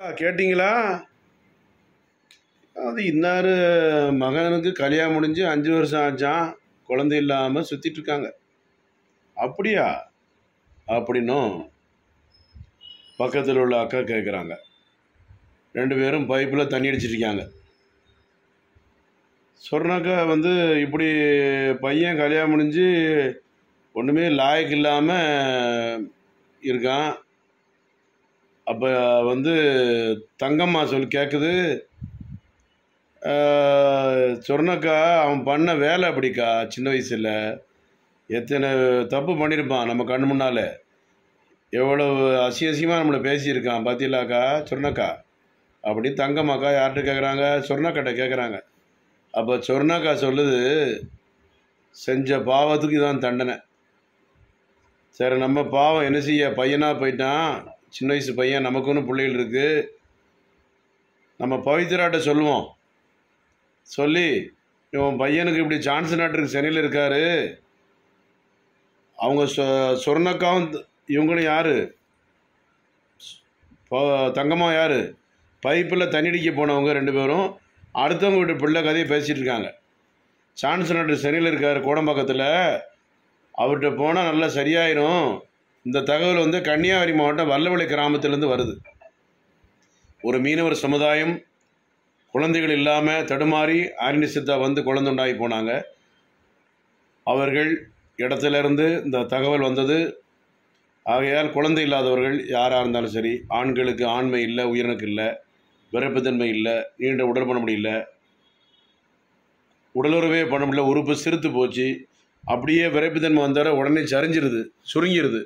கேட்டிங்களா? அது இன்னார் மகனுக்கு கல்யாணம் முடிஞ்சு அஞ்சு வருஷம் ஆச்சான் குழந்தை இல்லாமல் சுற்றிட்டு இருக்காங்க. அப்படியா? அப்படின்னும் பக்கத்தில் உள்ள அக்கா கேட்குறாங்க ரெண்டு பேரும் பைப்பில் தண்ணி அடிச்சிருக்காங்க சொன்னாக்கா வந்து இப்படி பையன் கல்யாணம் முடிஞ்சு ஒன்றுமே லாயக்கு இல்லாமல் இருக்கான். அப்போ வந்து தங்கம்மா சொல்லி கேட்குது சொன்னக்கா அவன் பண்ண வேலை அப்படிக்கா சின்ன வயசில். எத்தனை தப்பு பண்ணியிருப்பான் நம்ம கண் முன்னால். எவ்வளவு அசியசியமாக நம்மளை பேசியிருக்கான் பார்த்தீங்களாக்கா சொன்னக்கா அப்படி தங்கம்மாக்கா யார்கிட்ட கேட்குறாங்க சொர்ணக்கிட்ட கேட்குறாங்க அப்போ சொர்ணக்கா சொல்லுது செஞ்ச பாவத்துக்கு இதான் தண்டனை. சரி நம்ம பாவம் என்ன செய்ய? பையனாக போயிட்டான். சின்ன வயசு பையன் நமக்குன்னு பிள்ளைகள் இருக்குது நம்ம பவித்ராட்ட சொல்லுவோம். சொல்லி இவன் பையனுக்கு இப்படி சான்ஸ் நாட்டுக்கு சென்னையில் இருக்காரு. அவங்க சொ சொர்ணக்காவும் இவங்களும் யார்? தங்கம்மா யார்? பைப்பில் தண்ணி அடிக்க போனவங்க ரெண்டு பேரும் அடுத்தவங்க வீட்டு பிள்ளை கதையை பேசிகிட்டு இருக்காங்க. சான்ஸ் நாட்டு சென்னையில் இருக்கார் கோடம்பாக்கத்தில் அவர்கிட்ட போனால் நல்லா சரியாயிரும். இந்த தகவல் வந்து கன்னியாகுமரி மாவட்டம் வல்லவளை கிராமத்திலேருந்து வருது. ஒரு மீனவர் சமுதாயம் குழந்தைகள் இல்லாமல் தடுமாறி ஆரணி சித்தா வந்து குழந்தை உண்டாகி போனாங்க. அவர்கள் இடத்துலேருந்து இந்த தகவல் வந்தது. ஆகையால் குழந்தை இல்லாதவர்கள் யாராக இருந்தாலும் சரி ஆண்களுக்கு ஆண்மை இல்லை உயிரினுக்கு இல்லை விரைப்புத்தன்மை இல்லை நீண்ட உடல் பண்ண முடியல உடலுறவே பண்ண முடியல உறுப்பு சிறுத்து போச்சு. அப்படியே விரைப்புத்தன்மை வந்தார உடனே சரிஞ்சிருது சுருங்கிருது.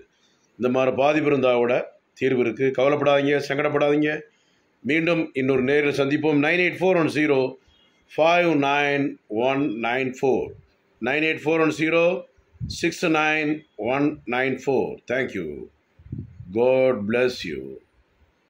இந்த மாதிரி பாதிப்பு இருந்தாவோட தீர்வு இருக்குது கவலைப்படாதீங்க சங்கடப்படாதீங்க. மீண்டும் இன்னொரு நேரில் சந்திப்போம். Nine eight four one zero five nine one nine four. Nine eight four one zero six nine one nine four. Thank you God bless you